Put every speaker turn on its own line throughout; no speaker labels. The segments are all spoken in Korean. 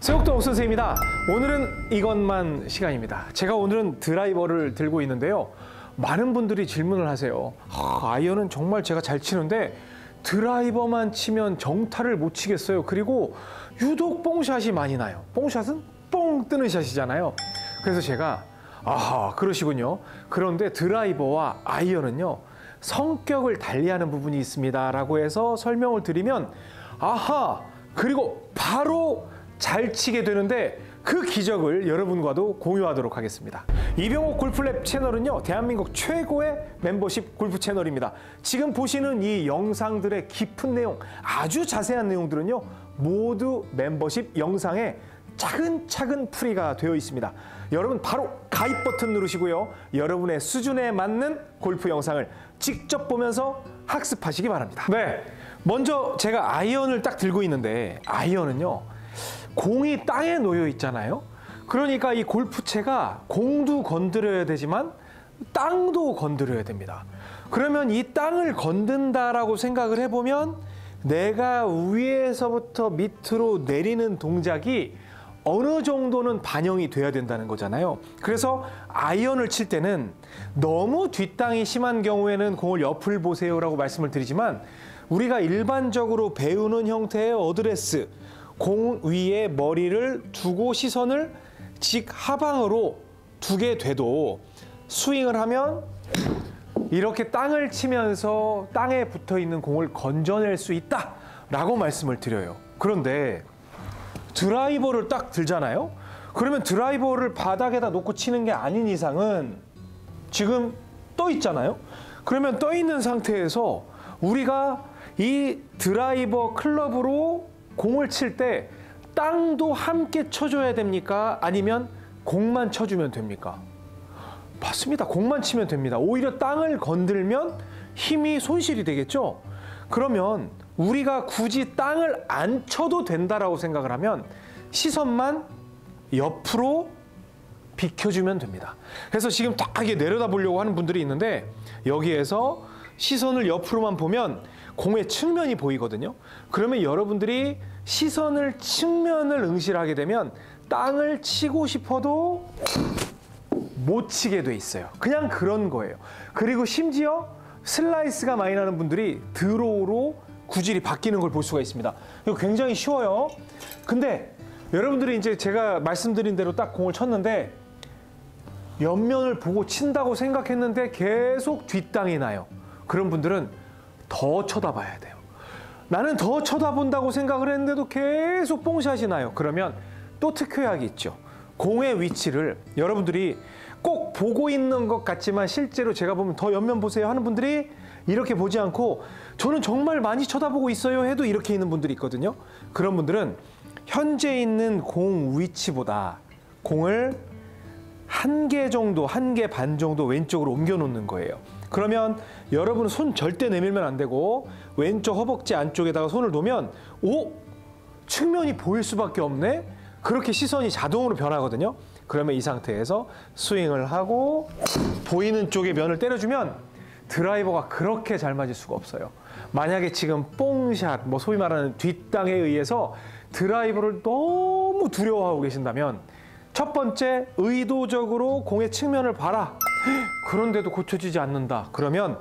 세옥도 옥선생입니다. 오늘은 이것만 시간입니다. 제가 오늘은 드라이버를 들고 있는데요. 많은 분들이 질문을 하세요. 아, 아이언은 정말 제가 잘 치는데 드라이버만 치면 정타를 못 치겠어요. 그리고 유독 뽕샷이 많이 나요. 뽕샷은 뽕 뜨는 샷이잖아요. 그래서 제가 아하 그러시군요. 그런데 드라이버와 아이언은요 성격을 달리하는 부분이 있습니다라고 해서 설명을 드리면 아하 그리고 바로 잘 치게 되는데 그 기적을 여러분과도 공유하도록 하겠습니다. 이병옥 골프랩 채널은요, 대한민국 최고의 멤버십 골프 채널입니다. 지금 보시는 이 영상들의 깊은 내용, 아주 자세한 내용들은요, 모두 멤버십 영상에 차근차근 풀이가 되어 있습니다. 여러분 바로 가입 버튼 누르시고요. 여러분의 수준에 맞는 골프 영상을 직접 보면서 학습하시기 바랍니다. 네. 먼저 제가 아이언을 딱 들고 있는데 아이언은요. 공이 땅에 놓여 있잖아요. 그러니까 이 골프채가 공도 건드려야 되지만 땅도 건드려야 됩니다. 그러면 이 땅을 건든다라고 생각을 해보면 내가 위에서부터 밑으로 내리는 동작이 어느 정도는 반영이 돼야 된다는 거잖아요. 그래서 아이언을 칠 때는 너무 뒷땅이 심한 경우에는 공을 옆을 보세요라고 말씀을 드리지만 우리가 일반적으로 배우는 형태의 어드레스, 공 위에 머리를 두고 시선을 직하방으로 두게 돼도 스윙을 하면 이렇게 땅을 치면서 땅에 붙어 있는 공을 건져낼 수 있다 라고 말씀을 드려요. 그런데 드라이버를 딱 들잖아요. 그러면 드라이버를 바닥에다 놓고 치는 게 아닌 이상은 지금 떠 있잖아요. 그러면 떠 있는 상태에서 우리가 이 드라이버 클럽으로 공을 칠 때 땅도 함께 쳐줘야 됩니까? 아니면 공만 쳐주면 됩니까? 맞습니다. 공만 치면 됩니다. 오히려 땅을 건들면 힘이 손실이 되겠죠? 그러면 우리가 굳이 땅을 안 쳐도 된다라고 생각을 하면 시선만 옆으로 비켜주면 됩니다. 그래서 지금 딱 이게 내려다 보려고 하는 분들이 있는데 여기에서 시선을 옆으로만 보면 공의 측면이 보이거든요. 그러면 여러분들이 시선을 측면을 응시하게 되면 땅을 치고 싶어도 못 치게 돼 있어요. 그냥 그런 거예요. 그리고 심지어 슬라이스가 많이 나는 분들이 드로우로 구질이 바뀌는 걸 볼 수가 있습니다. 이거 굉장히 쉬워요. 근데 여러분들이 이제 제가 말씀드린 대로 딱 공을 쳤는데 옆면을 보고 친다고 생각했는데 계속 뒷땅이 나요. 그런 분들은 더 쳐다봐야 돼요. 나는 더 쳐다본다고 생각을 했는데도 계속 뽕샷이 나요. 그러면 또 특효약이 있죠. 공의 위치를 여러분들이 꼭 보고 있는 것 같지만 실제로 제가 보면 더 옆면 보세요 하는 분들이 이렇게 보지 않고 저는 정말 많이 쳐다보고 있어요 해도 이렇게 있는 분들이 있거든요. 그런 분들은 현재 있는 공 위치보다 공을 한 개 정도, 한 개 반 정도 왼쪽으로 옮겨 놓는 거예요. 그러면 여러분은 손 절대 내밀면 안 되고 왼쪽 허벅지 안쪽에다가 손을 놓으면 오 측면이 보일 수밖에 없네. 그렇게 시선이 자동으로 변하거든요. 그러면 이 상태에서 스윙을 하고 보이는 쪽에 면을 때려주면 드라이버가 그렇게 잘 맞을 수가 없어요. 만약에 지금 뽕샷, 뭐 소위 말하는 뒷땅에 의해서 드라이버를 너무 두려워하고 계신다면 첫 번째 의도적으로 공의 측면을 봐라. 그런데도 고쳐지지 않는다. 그러면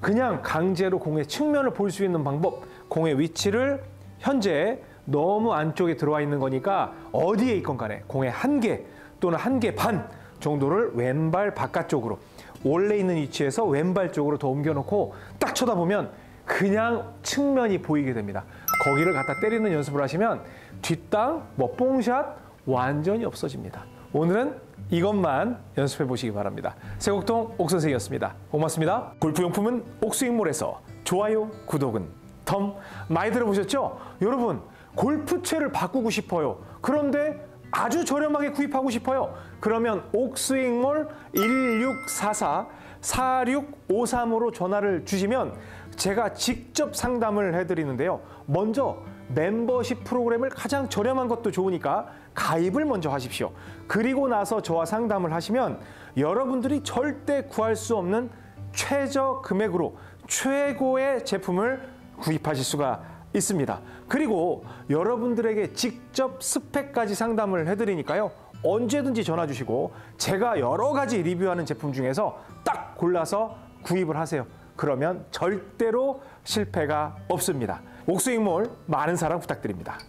그냥 강제로 공의 측면을 볼 수 있는 방법, 공의 위치를 현재 너무 안쪽에 들어와 있는 거니까 어디에 있건 간에 공의 한 개 또는 한 개 반 정도를 왼발 바깥쪽으로 원래 있는 위치에서 왼발 쪽으로 더 옮겨놓고 딱 쳐다보면 그냥 측면이 보이게 됩니다. 거기를 갖다 때리는 연습을 하시면 뒷땅, 뭐 뽕샷 완전히 없어집니다. 오늘은 이것만 연습해 보시기 바랍니다. 세곡동 옥선생이었습니다. 고맙습니다. 골프용품은 옥스윙몰에서 좋아요, 구독은 덤 많이 들어보셨죠? 여러분 골프채를 바꾸고 싶어요. 그런데 아주 저렴하게 구입하고 싶어요. 그러면 옥스윙몰 1644 4653으로 전화를 주시면 제가 직접 상담을 해드리는데요. 먼저 멤버십 프로그램을 가장 저렴한 것도 좋으니까 가입을 먼저 하십시오. 그리고 나서 저와 상담을 하시면 여러분들이 절대 구할 수 없는 최저 금액으로 최고의 제품을 구입하실 수가 있습니다. 그리고 여러분들에게 직접 스펙까지 상담을 해드리니까요. 언제든지 전화 주시고 제가 여러 가지 리뷰하는 제품 중에서 딱 골라서 구입을 하세요. 그러면 절대로 실패가 없습니다. 옥스윙몰 많은 사랑 부탁드립니다.